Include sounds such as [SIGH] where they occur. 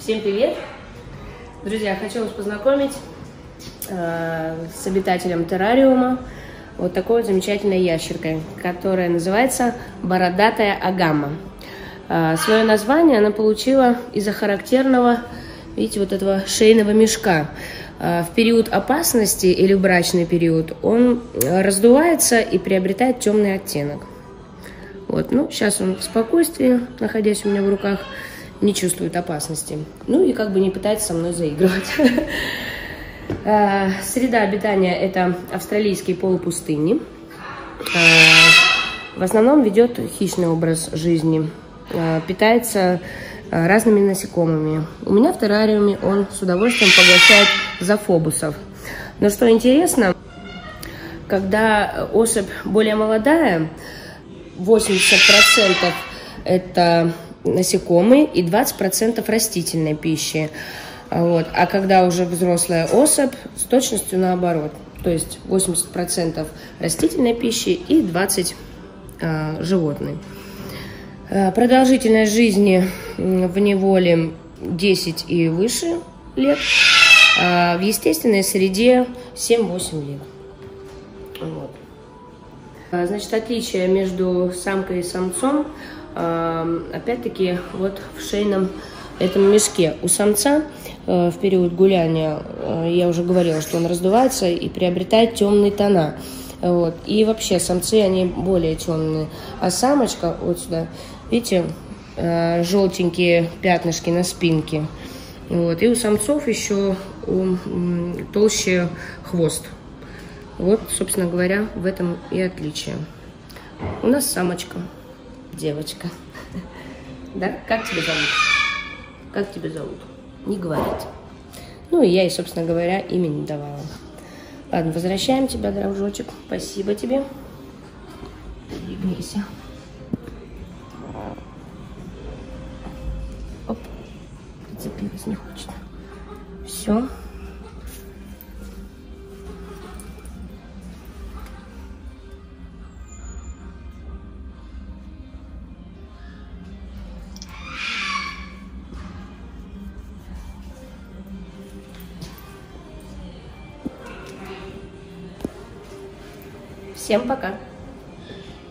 Всем привет! Друзья, хочу вас познакомить э, с обитателем террариума, вот такой вот замечательной ящеркой, которая называется бородатая агама. Э, свое название она получила из-за характерного, видите, вот этого шейного мешка. Э, в период опасности или в брачный период он раздувается и приобретает темный оттенок. Вот, ну, сейчас он в спокойствии, находясь у меня в руках, не чувствует опасности. Ну и как бы не пытается со мной заигрывать. [LAUGHS] Э, среда обитания – это австралийские полупустыни. Э, в основном ведет хищный образ жизни. Э, питается разными насекомыми. У меня в террариуме он с удовольствием поглощает зафобусов. Но что интересно, когда особь более молодая, 80% это насекомые и 20% растительной пищи. Вот. А когда уже взрослая особь, с точностью наоборот. То есть 80% растительной пищи и 20% э, животной. Э, продолжительность жизни в неволе 10 и выше лет. А в естественной среде 7-8 лет. Вот. А, значит, отличие между самкой и самцом, а, опять-таки, вот в шейном этом мешке. У самца э, в период гуляния, э, я уже говорила, что он раздувается и приобретает темные тона. Вот. И вообще самцы, они более темные. А самочка, вот сюда, видите, э, желтенькие пятнышки на спинке. Вот. И у самцов еще толще хвост. Вот, собственно говоря, в этом и отличие. У нас самочка, девочка. Да? Как тебя зовут? Как тебя зовут? Не говорить. Ну, и я ей, собственно говоря, имени давала. Ладно, возвращаем тебя, дружочек. Спасибо тебе. Двигайся. Оп. Прицепилась, не хочет. Все. Всем пока!